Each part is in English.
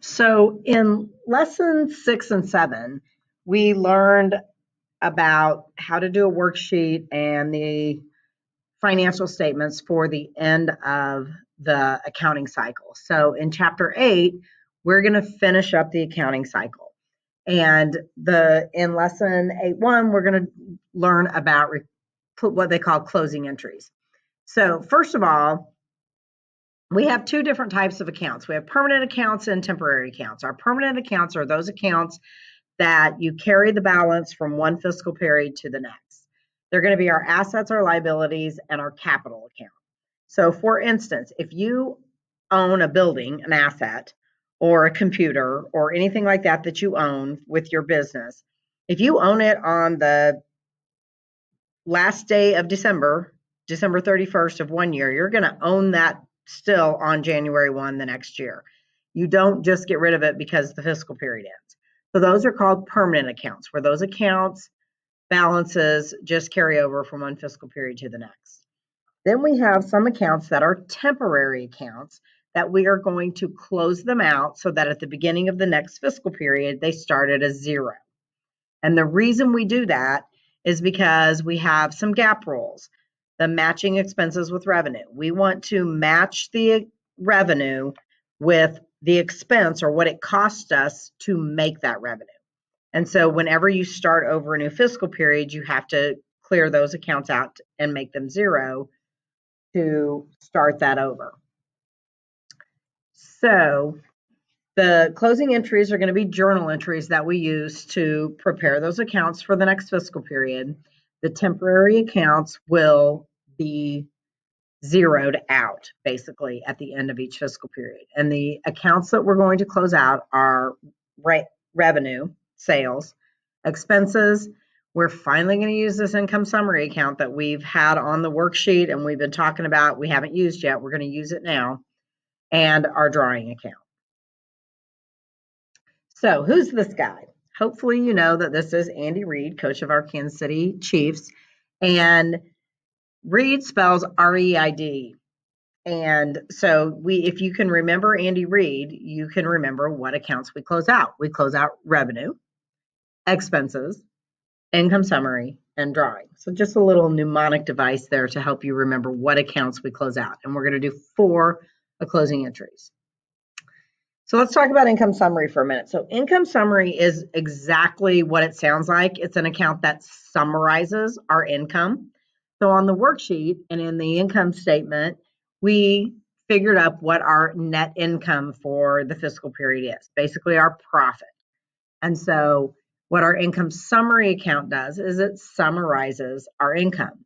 So in lesson six and seven, we learned about how to do a worksheet and the financial statements for the end of the accounting cycle. So in chapter eight, we're going to finish up the accounting cycle. And the in lesson 8.1, we're going to learn about what they call closing entries. So first of all, we have two different types of accounts. We have permanent accounts and temporary accounts. Our permanent accounts are those accounts that you carry the balance from one fiscal period to the next. They're going to be our assets, our liabilities, and our capital account. So, for instance, if you own a building, an asset, or a computer, or anything like that that you own with your business, if you own it on the last day of December, December 31st of one year, you're going to own that still on January 1 the next year. You don't just get rid of it because the fiscal period ends. So those are called permanent accounts, where those accounts balances just carry over from one fiscal period to the next. Then we have some accounts that are temporary accounts that we are going to close them out so that at the beginning of the next fiscal period, they start at a zero. And the reason we do that is because we have some GAAP rules the matching expenses with revenue. We want to match the revenue with the expense or what it cost us to make that revenue. And so whenever you start over a new fiscal period, you have to clear those accounts out and make them zero to start that over. So the closing entries are going to be journal entries that we use to prepare those accounts for the next fiscal period. The temporary accounts will be zeroed out basically at the end of each fiscal period. And the accounts that we're going to close out are re- revenue, sales, expenses. We're finally going to use this income summary account that we've had on the worksheet and we've been talking about. We haven't used yet. We're going to use it now. And our drawing account. So, who's this guy? Hopefully, you know that this is Andy Reid, coach of our Kansas City Chiefs. And Reid spells R-E-I-D. And so we if you can remember Andy Reid, you can remember what accounts we close out. We close out revenue, expenses, income summary, and drawing. So just a little mnemonic device there to help you remember what accounts we close out. And we're going to do four closing entries. So let's talk about income summary for a minute. So income summary is exactly what it sounds like. It's an account that summarizes our income so on the worksheet and in the income statement, we figured up what our net income for the fiscal period is, basically our profit. And so what our income summary account does is it summarizes our income.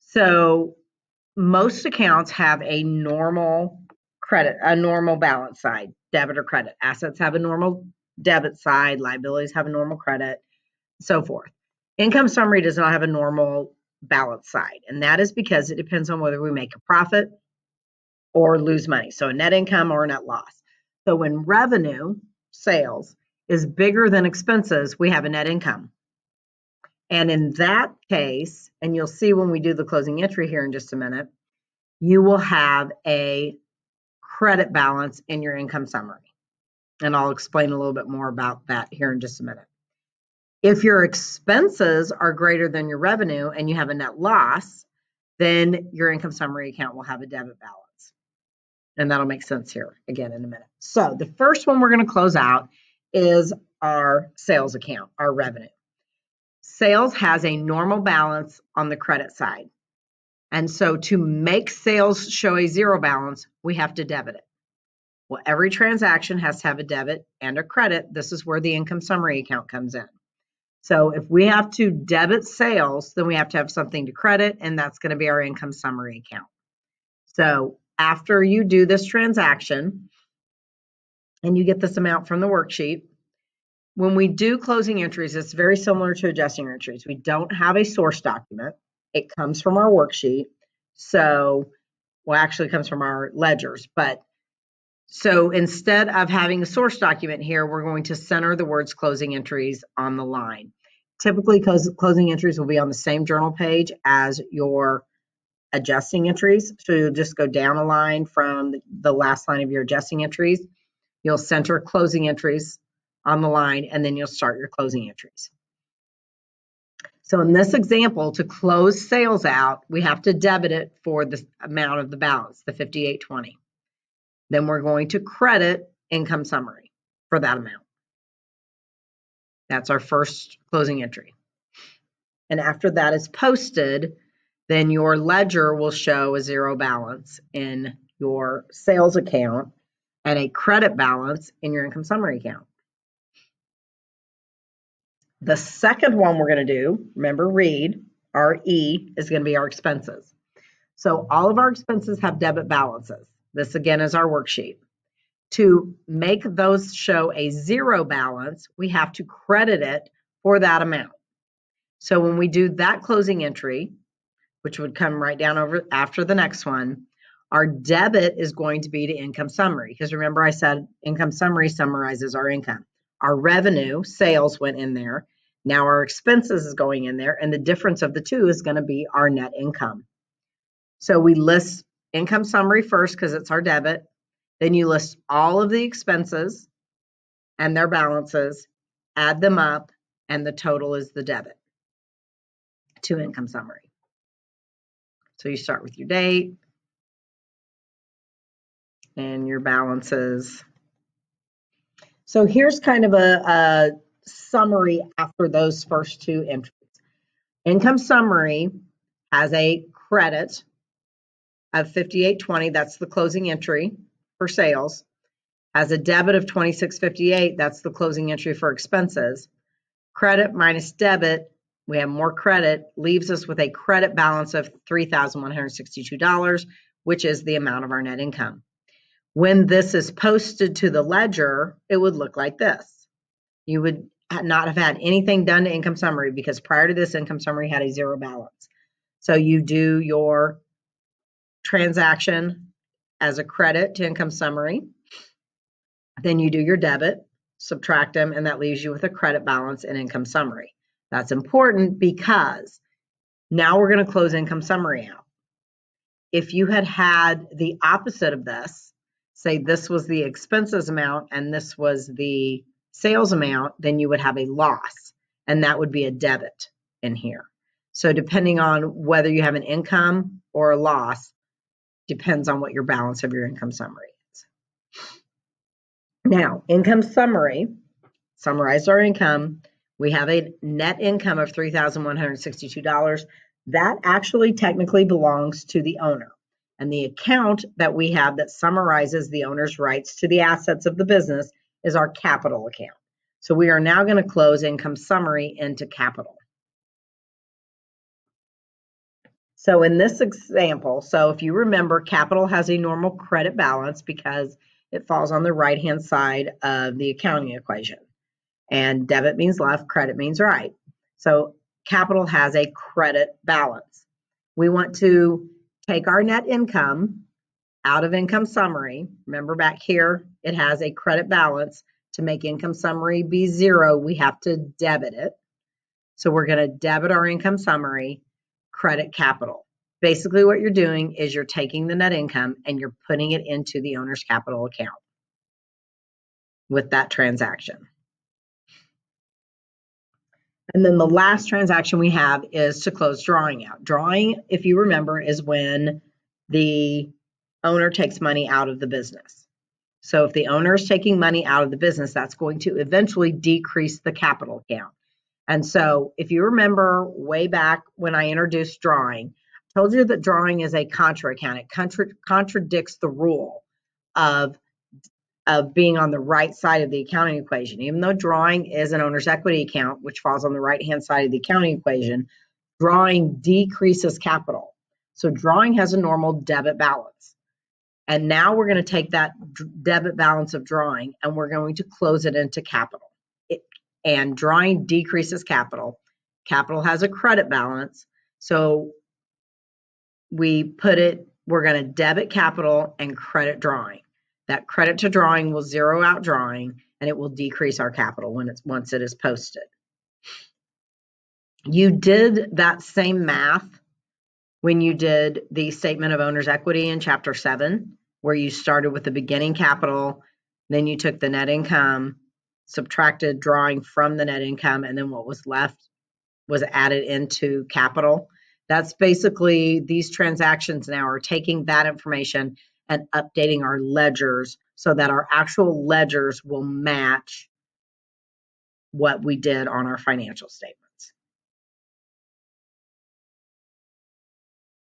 So most accounts have a normal credit, a normal balance side, debit or credit. Assets have a normal debit side, liabilities have a normal credit, so forth. Income summary does not have a normal balance side. And that is because it depends on whether we make a profit or lose money. So a net income or a net loss. So when revenue, sales, is bigger than expenses, we have a net income. And in that case, and you'll see when we do the closing entry here in just a minute, you will have a credit balance in your income summary. And I'll explain a little bit more about that here in just a minute. If your expenses are greater than your revenue and you have a net loss, then your income summary account will have a debit balance. And that'll make sense here again in a minute. So the first one we're going to close out is our sales account, our revenue. Sales has a normal balance on the credit side. And so to make sales show a zero balance, we have to debit it. Well, every transaction has to have a debit and a credit. This is where the income summary account comes in. So if we have to debit sales, then we have to have something to credit, and that's going to be our income summary account. So after you do this transaction and you get this amount from the worksheet, when we do closing entries, it's very similar to adjusting entries. We don't have a source document. It comes from our worksheet. So, well, actually comes from our ledgers, but so instead of having a source document here, we're going to center the words closing entries on the line. Typically, closing entries will be on the same journal page as your adjusting entries. So you'll just go down a line from the last line of your adjusting entries. You'll center closing entries on the line and then you'll start your closing entries. So in this example, to close sales out, we have to debit it for the amount of the balance, the 5820. Then we're going to credit income summary for that amount. That's our first closing entry. And after that is posted, then your ledger will show a zero balance in your sales account and a credit balance in your income summary account. The second one we're going to do, remember Reid, RE is going to be our expenses. So all of our expenses have debit balances. This again is our worksheet. To make those show a zero balance, we have to credit it for that amount. So when we do that closing entry, which would come right down over after the next one, our debit is going to be to income summary. Because remember I said income summary summarizes our income. Our revenue, sales went in there. Now our expenses is going in there and the difference of the two is going to be our net income. So we list income summary first because it's our debit. Then you list all of the expenses and their balances, add them up, and the total is the debit to income summary. So you start with your date and your balances. So here's kind of a, a summary after those first two entries. Income summary has a credit of 5820, that's the closing entry for sales. Has a debit of 2658, that's the closing entry for expenses. Credit minus debit, we have more credit, leaves us with a credit balance of $3,162, which is the amount of our net income. When this is posted to the ledger, it would look like this. You would not have had anything done to income summary because prior to this income summary had a zero balance. So you do your transaction as a credit to income summary. Then you do your debit, subtract them, and that leaves you with a credit balance in income summary. That's important because now we're going to close income summary out. If you had had the opposite of this, say this was the expenses amount and this was the sales amount, then you would have a loss, and that would be a debit in here. So depending on whether you have an income or a loss, depends on what your balance of your income summary is. Now, income summary, summarize our income. We have a net income of $3,162. That actually technically belongs to the owner. And the account that we have that summarizes the owner's rights to the assets of the business is our capital account. So we are now going to close income summary into capital. So in this example, so if you remember, capital has a normal credit balance because it falls on the right-hand side of the accounting equation. And debit means left, credit means right. So capital has a credit balance. We want to take our net income out of income summary. Remember back here, it has a credit balance. To make income summary be zero, we have to debit it. So we're going to debit our income summary, credit capital. Basically what you're doing is you're taking the net income and you're putting it into the owner's capital account with that transaction. And then the last transaction we have is to close drawing out. Drawing, if you remember, is when the owner takes money out of the business. So if the owner is taking money out of the business, that's going to eventually decrease the capital account. And so mm-hmm. if you remember way back when I introduced drawing, I told you that drawing is a contra account. It contra contradicts the rule of of being on the right side of the accounting equation. Even though drawing is an owner's equity account, which falls on the right hand side of the accounting equation, drawing decreases capital. So drawing has a normal debit balance. And now we're going to take that debit balance of drawing and we're going to close it into capital. And drawing decreases capital. Capital has a credit balance. So we put it, we're going to debit capital and credit drawing. That credit to drawing will zero out drawing and it will decrease our capital when it's once it is posted. You did that same math when you did the statement of owner's equity in chapter seven, where you started with the beginning capital, Then you took the net income, subtracted drawing from the net income, and then what was left was added into capital. That's basically these transactions now are taking that information and updating our ledgers so that our actual ledgers will match what we did on our financial statements.